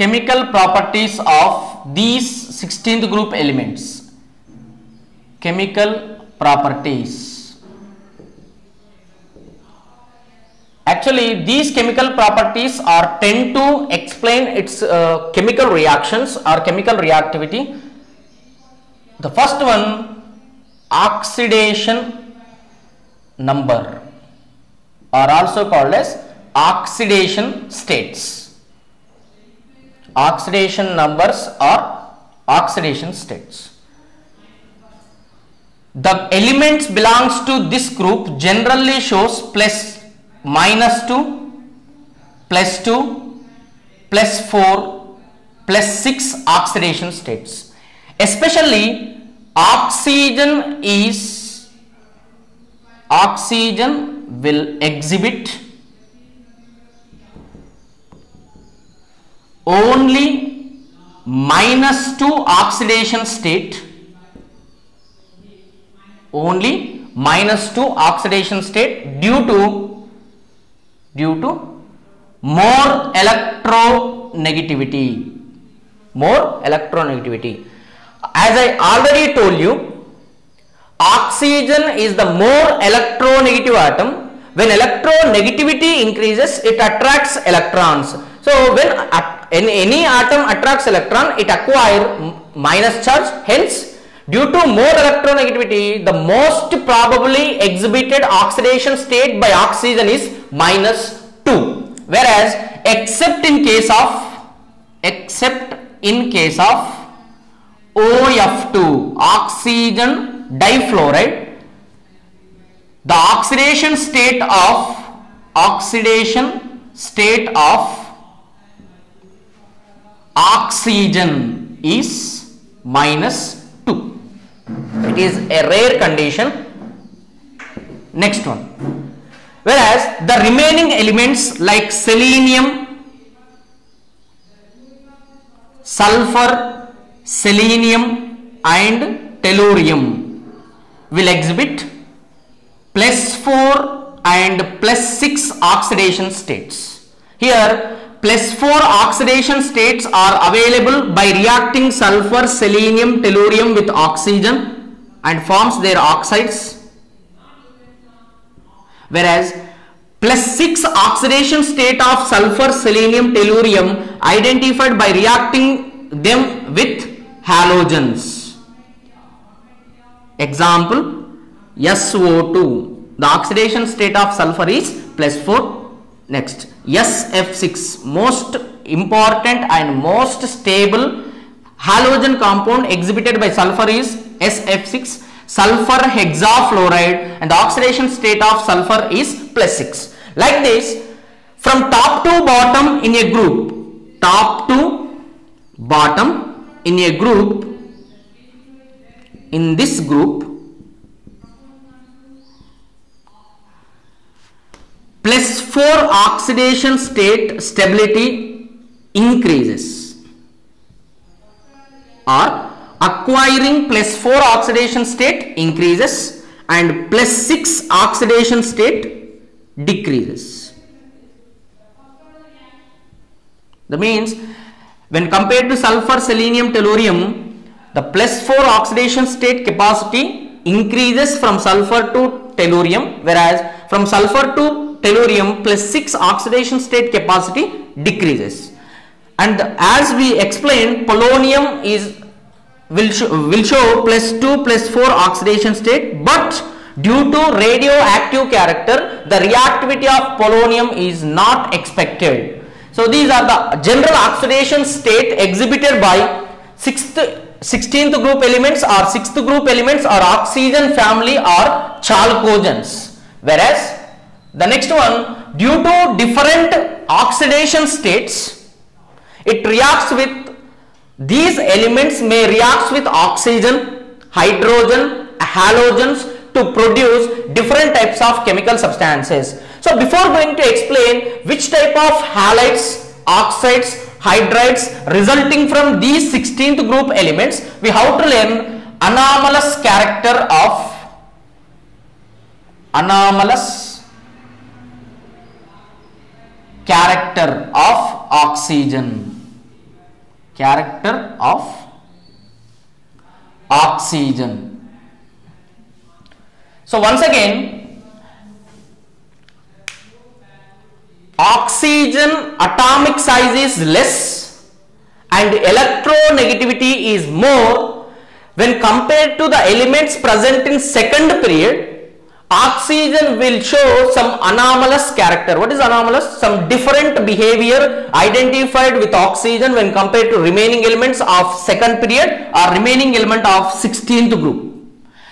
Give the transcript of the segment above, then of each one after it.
chemical properties of these 16th group elements. Chemical properties. Actually, these chemical properties are tend to explain its uh, chemical reactions or chemical reactivity. The first one, oxidation number are also called as oxidation states. Oxidation numbers or oxidation states. The elements belongs to this group generally shows plus minus 2, plus 2, plus 4, plus 6 oxidation states. Especially oxygen is oxygen will exhibit only minus 2 oxidation state only minus 2 oxidation state due to due to more electronegativity more electronegativity. As i already told you oxygen is the more electronegative atom. When electronegativity increases it attracts electrons so when in any atom attracts electron it acquire minus charge. Hence due to more electronegativity the most probably exhibited oxidation state by oxygen is minus 2 whereas except in case of except in case of OF2 oxygen difluoride the oxidation state of oxidation state of oxygen is minus 2 it is a rare condition. Next one. Whereas the remaining elements like selenium sulfur selenium and tellurium will exhibit plus 4 and plus 6 oxidation states. Here plus 4 oxidation states are available by reacting sulfur, selenium, tellurium with oxygen and forms their oxides. Whereas plus 6 oxidation state of sulfur, selenium, tellurium identified by reacting them with halogens. Example SO2. The oxidation state of sulfur is plus 4. Next SF6 most important and most stable halogen compound exhibited by sulfur is SF6 sulfur hexafluoride and the oxidation state of sulfur is plus 6. Like this from top to bottom in a group top to bottom in a group in this group plus 4 oxidation state stability increases or acquiring plus 4 oxidation state increases and plus 6 oxidation state decreases. That means when compared to sulfur, selenium, tellurium, the plus 4 oxidation state capacity increases from sulfur to tellurium whereas from sulfur to tellurium plus 6 oxidation state capacity decreases. And as we explained polonium is will show, will show plus 2 plus 4 oxidation state but due to radioactive character the reactivity of polonium is not expected. So these are the general oxidation state exhibited by 6th 16th group elements or 6th group elements or oxygen family or chalcogens whereas the next one due to different oxidation states it reacts with these elements may react with oxygen, hydrogen, halogens to produce different types of chemical substances. So before going to explain which type of halides, oxides, hydrides resulting from these 16th group elements, we have to learn anomalous character of anomalous character of oxygen. Character of oxygen. So once again oxygen atomic size is less and electronegativity is more when compared to the elements present in second period oxygen will show some anomalous character. What is anomalous? Some different behavior identified with oxygen when compared to remaining elements of second period or remaining element of 16th group.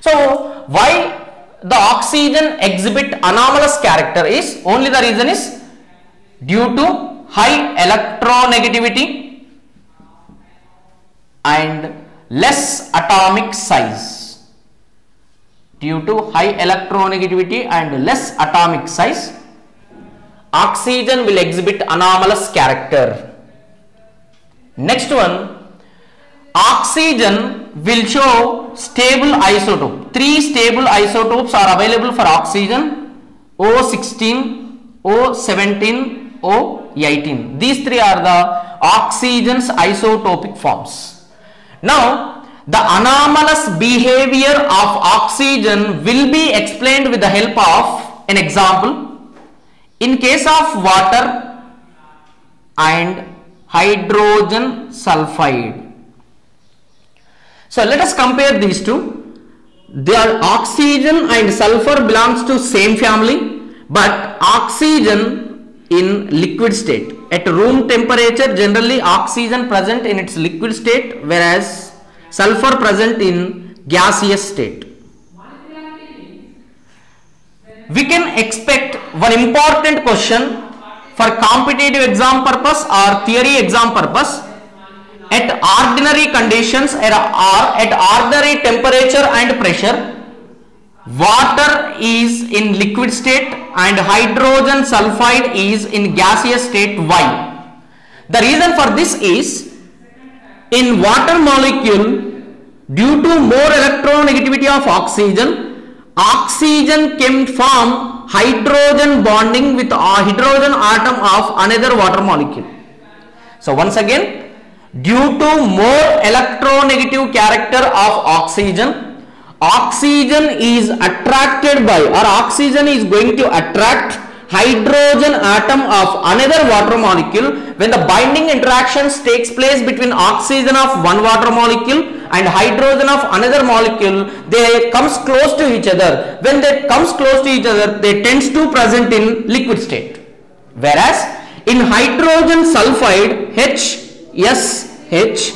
So why the oxygen exhibit anomalous character is? Only the reason is due to high electronegativity and less atomic size due to high electronegativity and less atomic size oxygen will exhibit anomalous character. Next one oxygen will show stable isotope. Three stable isotopes are available for oxygen O16 O17 O18 these three are the oxygen's isotopic forms. Now the anomalous behavior of oxygen will be explained with the help of an example in case of water and hydrogen sulfide. So let us compare these two. Their oxygen and sulfur belongs to same family but oxygen in liquid state. At room temperature generally oxygen present in its liquid state whereas sulfur present in gaseous state. We can expect one important question for competitive exam purpose or theory exam purpose. At ordinary conditions or at ordinary temperature and pressure water is in liquid state and hydrogen sulfide is in gaseous state. Why? The reason for this is in water molecule due to more electronegativity of oxygen oxygen can form hydrogen bonding with a hydrogen atom of another water molecule. So once again due to more electronegative character of oxygen oxygen is attracted by or oxygen is going to attract hydrogen atom of another water molecule. When the binding interactions takes place between oxygen of one water molecule and hydrogen of another molecule they comes close to each other. When they comes close to each other they tends to present in liquid state. Whereas in hydrogen sulfide H S H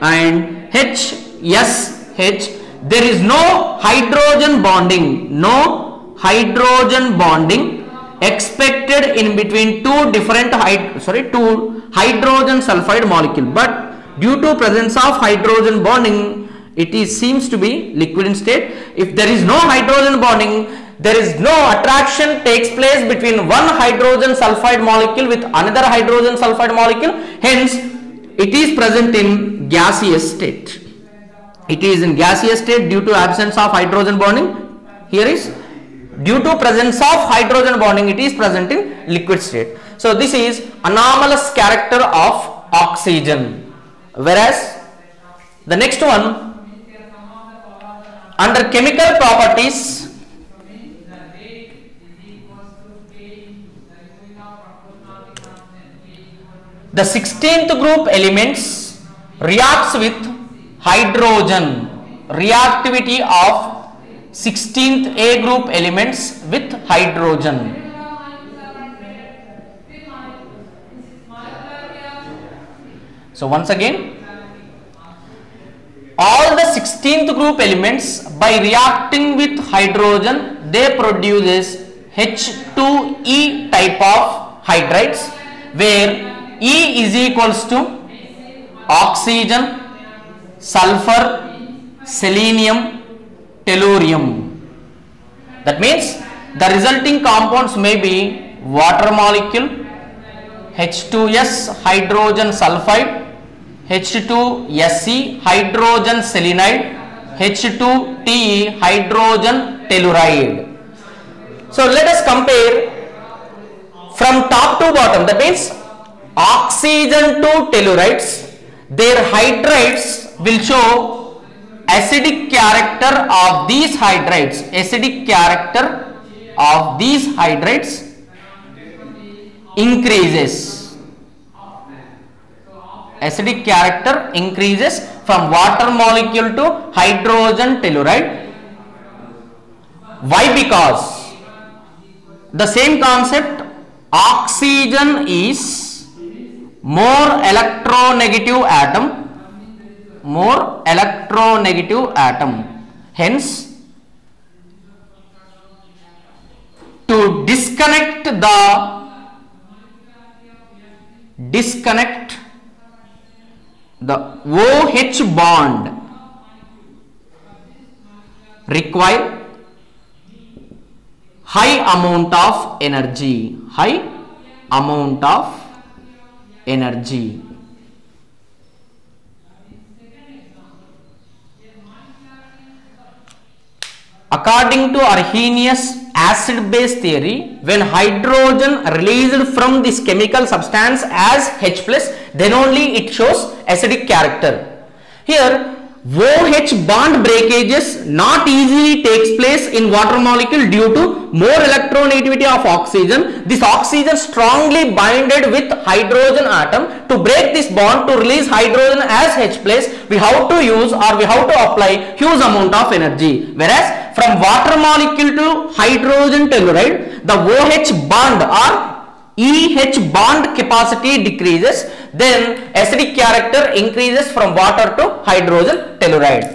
and H S H there is no hydrogen bonding. No hydrogen bonding expected in between two different sorry two hydrogen sulfide molecule. But due to presence of hydrogen bonding it is seems to be liquid in state. If there is no hydrogen bonding there is no attraction takes place between one hydrogen sulfide molecule with another hydrogen sulfide molecule. Hence it is present in gaseous state. It is in gaseous state due to absence of hydrogen bonding. Here is due to presence of hydrogen bonding it is present in liquid state. So this is anomalous character of oxygen. Whereas the next one under chemical properties the 16th group elements reacts with hydrogen reactivity of 16th A group elements with hydrogen. So once again all the 16th group elements by reacting with hydrogen they produces H2E type of hydrides where E is equals to oxygen, sulfur, selenium, tellurium. That means the resulting compounds may be water molecule, H2S hydrogen sulfide, H2SE hydrogen selenide, H2TE hydrogen telluride. So let us compare from top to bottom that means oxygen to tellurides their hydrides will show acidic character of these hydrides. Acidic character of these hydrides increases. Acidic character increases from water molecule to hydrogen telluride. Why? Because the same concept oxygen is more electronegative atom more electronegative atom. Hence to disconnect the disconnect the OH bond require high amount of energy high amount of energy According to Arrhenius acid base theory, when hydrogen released from this chemical substance as H then only it shows acidic character. Here, OH bond breakages not easily takes place in water molecule due to more electronegativity of oxygen. This oxygen strongly binded with hydrogen atom. To break this bond to release hydrogen as H we have to use or we have to apply huge amount of energy. Whereas from water molecule to hydrogen telluride, the OH bond or EH bond capacity decreases then acidic character increases from water to hydrogen telluride.